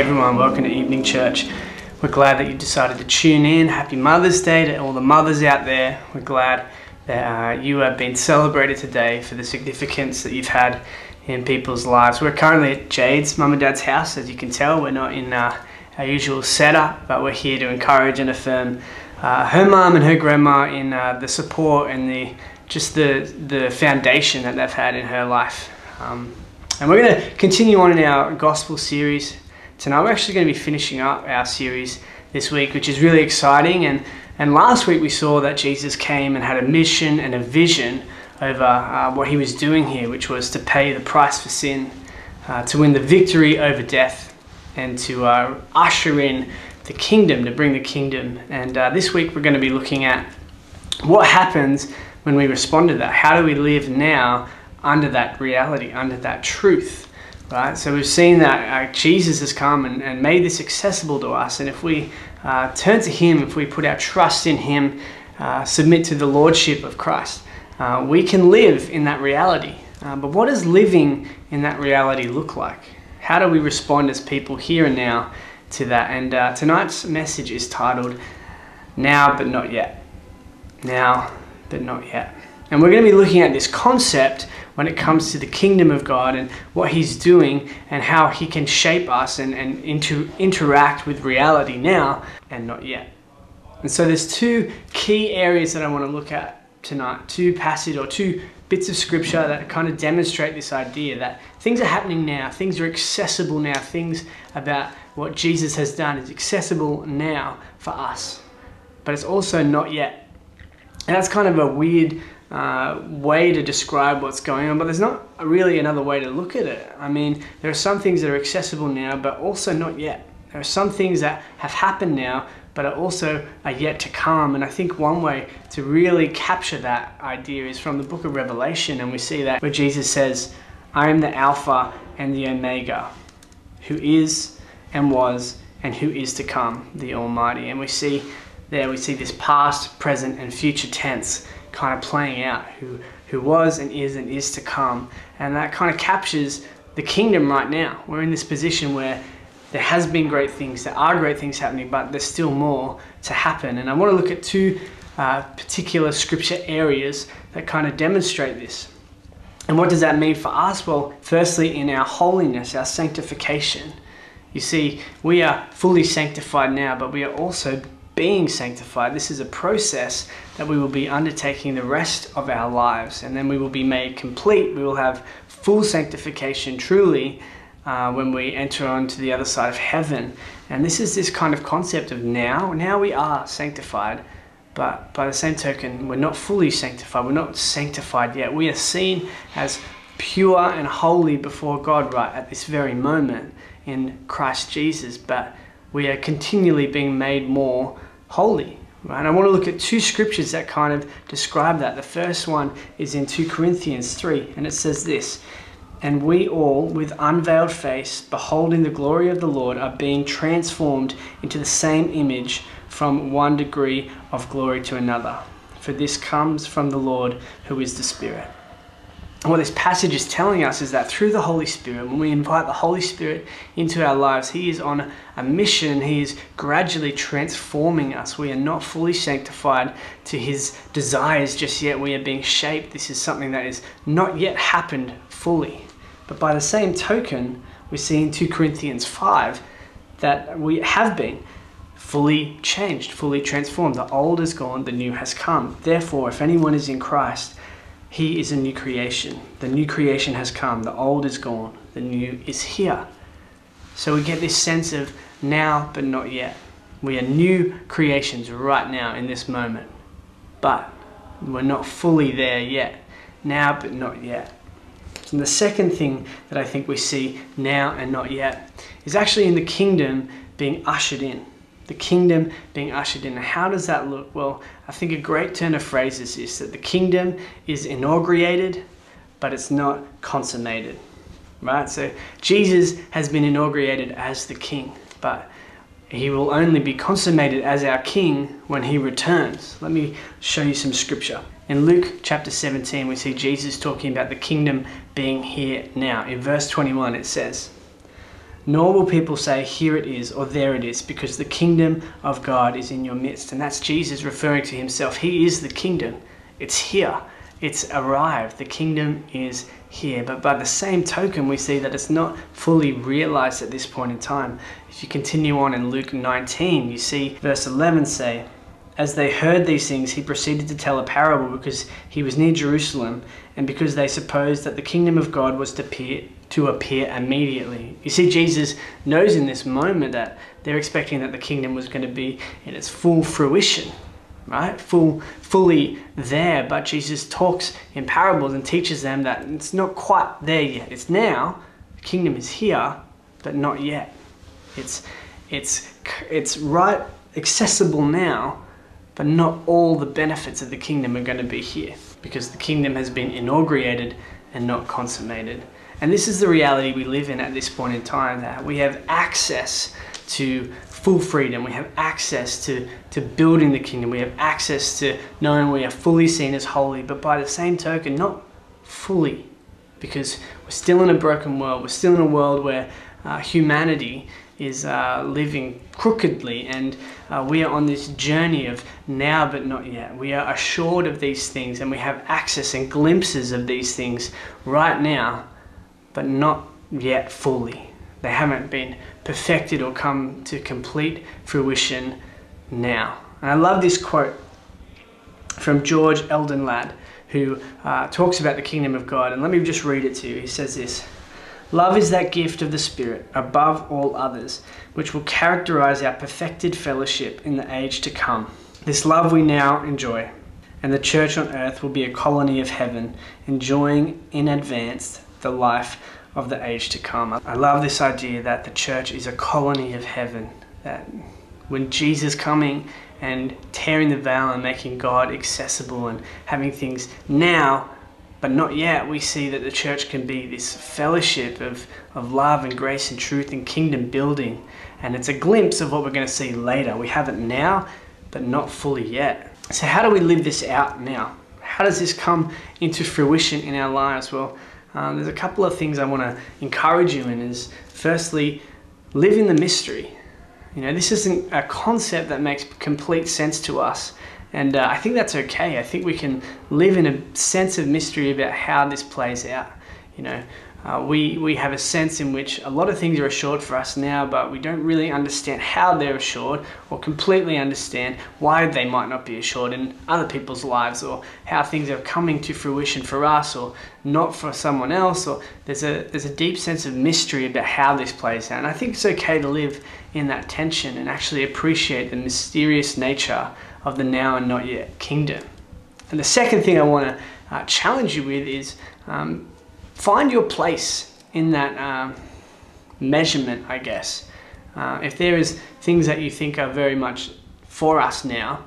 Everyone, welcome to Evening Church. We're glad that you decided to tune in. Happy Mother's Day to all the mothers out there. We're glad that uh, you have been celebrated today for the significance that you've had in people's lives. We're currently at Jade's mum and dad's house. As you can tell, we're not in uh, our usual setup, but we're here to encourage and affirm uh, her mum and her grandma in uh, the support and the just the the foundation that they've had in her life. Um, and we're going to continue on in our gospel series tonight. We're actually going to be finishing up our series this week, which is really exciting. And and last week we saw that Jesus came and had a mission and a vision over uh, what he was doing here, which was to pay the price for sin, uh, to win the victory over death, and to uh, usher in the kingdom, to bring the kingdom. And uh, this week we're going to be looking at what happens when we respond to that. How do we live now under that reality, under that truth? Right? So we've seen that uh, Jesus has come and, and made this accessible to us. And if we uh, turn to Him, if we put our trust in Him, uh, submit to the Lordship of Christ, uh, we can live in that reality. Uh, but what does living in that reality look like? How do we respond as people here and now to that? And uh, tonight's message is titled Now But Not Yet. Now But Not Yet. And we're going to be looking at this concept when it comes to the kingdom of God and what He's doing and how He can shape us and, and into, interact with reality now and not yet. And so there's two key areas that I want to look at tonight, two passages or two bits of scripture that kind of demonstrate this idea that things are happening now, things are accessible now, things about what Jesus has done is accessible now for us, but it's also not yet. And that's kind of a weird uh, way to describe what's going on, but there's not really another way to look at it. I mean, there are some things that are accessible now, but also not yet. There are some things that have happened now, but are also are yet to come. And I think one way to really capture that idea is from the book of Revelation, and we see that where Jesus says, I am the Alpha and the Omega, who is and was and who is to come, the Almighty. And we see there, we see this past, present, and future tense kind of playing out who, who was and is and is to come. And that kind of captures the kingdom right now. We're in this position where there has been great things, there are great things happening, but there's still more to happen. And I want to look at two uh, particular scripture areas that kind of demonstrate this. And what does that mean for us? Well, firstly, in our holiness, our sanctification. You see, we are fully sanctified now, but we are also being sanctified. This is a process that we will be undertaking the rest of our lives, and then we will be made complete. We will have full sanctification truly uh, when we enter onto the other side of heaven. And this is this kind of concept of now. Now we are sanctified, but by the same token, we're not fully sanctified. We're not sanctified yet. We are seen as pure and holy before God right at this very moment in Christ Jesus, but we are continually being made more holy. Right? I want to look at two scriptures that kind of describe that. The first one is in 2 Corinthians 3, and it says this And we all, with unveiled face, beholding the glory of the Lord, are being transformed into the same image from one degree of glory to another. For this comes from the Lord who is the Spirit what this passage is telling us is that through the Holy Spirit, when we invite the Holy Spirit into our lives, He is on a mission. He is gradually transforming us. We are not fully sanctified to His desires just yet. We are being shaped. This is something that is not yet happened fully. But by the same token, we see in 2 Corinthians 5 that we have been fully changed, fully transformed. The old is gone, the new has come. Therefore, if anyone is in Christ, he is a new creation. The new creation has come. The old is gone. The new is here. So we get this sense of now but not yet. We are new creations right now in this moment. But we're not fully there yet. Now but not yet. And the second thing that I think we see now and not yet is actually in the kingdom being ushered in the kingdom being ushered in. How does that look? Well, I think a great turn of phrase is this that the kingdom is inaugurated, but it's not consummated. Right? So Jesus has been inaugurated as the king, but he will only be consummated as our king when he returns. Let me show you some scripture. In Luke chapter 17, we see Jesus talking about the kingdom being here now. In verse 21, it says, nor will people say, Here it is, or There it is, because the kingdom of God is in your midst. And that's Jesus referring to himself. He is the kingdom, it's here, it's arrived. The kingdom is here. But by the same token, we see that it's not fully realized at this point in time. If you continue on in Luke 19, you see verse 11 say, as they heard these things, he proceeded to tell a parable because he was near Jerusalem and because they supposed that the kingdom of God was to appear, to appear immediately. You see, Jesus knows in this moment that they're expecting that the kingdom was going to be in its full fruition, right? Full, fully there. But Jesus talks in parables and teaches them that it's not quite there yet. It's now. The kingdom is here, but not yet. It's, it's, it's right accessible now but not all the benefits of the kingdom are going to be here because the kingdom has been inaugurated and not consummated. And this is the reality we live in at this point in time that we have access to full freedom, we have access to, to building the kingdom, we have access to knowing we are fully seen as holy, but by the same token, not fully because we're still in a broken world, we're still in a world where uh, humanity is uh, living crookedly, and uh, we are on this journey of now but not yet. We are assured of these things, and we have access and glimpses of these things right now, but not yet fully. They haven't been perfected or come to complete fruition now. And I love this quote from George Eldon Ladd, who uh, talks about the kingdom of God. And let me just read it to you. He says this. Love is that gift of the Spirit above all others, which will characterize our perfected fellowship in the age to come. This love we now enjoy, and the church on earth will be a colony of heaven, enjoying in advance the life of the age to come. I love this idea that the church is a colony of heaven, that when Jesus coming and tearing the veil and making God accessible and having things now but not yet, we see that the church can be this fellowship of, of love and grace and truth and kingdom building. And it's a glimpse of what we're going to see later. We have it now, but not fully yet. So, how do we live this out now? How does this come into fruition in our lives? Well, um, there's a couple of things I want to encourage you in. Is firstly, live in the mystery. You know, this isn't a concept that makes complete sense to us. And uh, I think that's okay. I think we can live in a sense of mystery about how this plays out. You know, uh, we, we have a sense in which a lot of things are assured for us now, but we don't really understand how they're assured or completely understand why they might not be assured in other people's lives or how things are coming to fruition for us or not for someone else. Or there's a, there's a deep sense of mystery about how this plays out. And I think it's okay to live in that tension and actually appreciate the mysterious nature of the now and not yet kingdom. And the second thing I want to uh, challenge you with is um, find your place in that um, measurement, I guess. Uh, if there is things that you think are very much for us now,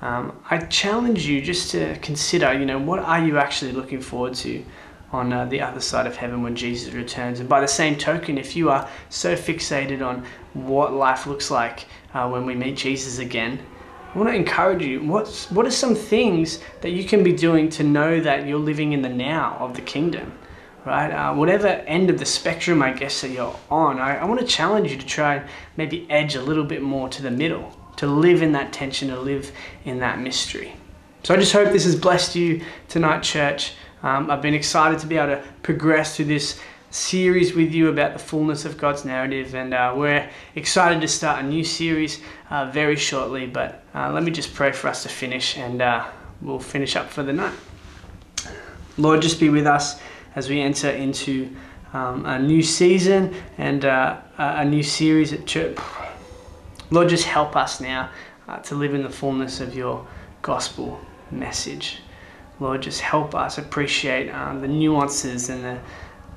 um, I challenge you just to consider, you know, what are you actually looking forward to on uh, the other side of heaven when Jesus returns? And by the same token, if you are so fixated on what life looks like uh, when we meet Jesus again, I want to encourage you. What's, what are some things that you can be doing to know that you're living in the now of the kingdom? Right? Uh, whatever end of the spectrum, I guess, that you're on, I, I want to challenge you to try and maybe edge a little bit more to the middle, to live in that tension, to live in that mystery. So I just hope this has blessed you tonight, church. Um, I've been excited to be able to progress through this series with you about the fullness of God's narrative, and uh, we're excited to start a new series uh, very shortly. But uh, let me just pray for us to finish, and uh, we'll finish up for the night. Lord, just be with us as we enter into um, a new season and uh, a new series at church. Lord, just help us now uh, to live in the fullness of your gospel message. Lord, just help us appreciate um, the nuances and the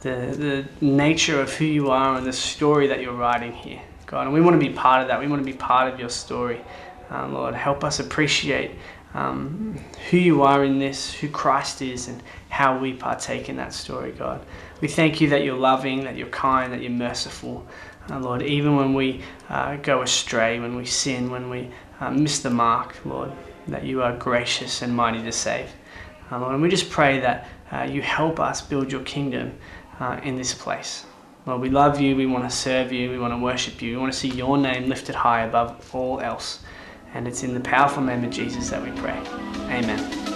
the, the nature of who you are and the story that you're writing here, God. And we want to be part of that. We want to be part of your story. Uh, Lord, help us appreciate um, who you are in this, who Christ is, and how we partake in that story, God. We thank you that you're loving, that you're kind, that you're merciful, uh, Lord, even when we uh, go astray, when we sin, when we uh, miss the mark, Lord, that you are gracious and mighty to save. Uh, Lord, and we just pray that uh, you help us build your kingdom uh, in this place. Lord, we love you, we want to serve you, we want to worship you, we want to see your name lifted high above all else. And it's in the powerful name of Jesus that we pray. Amen.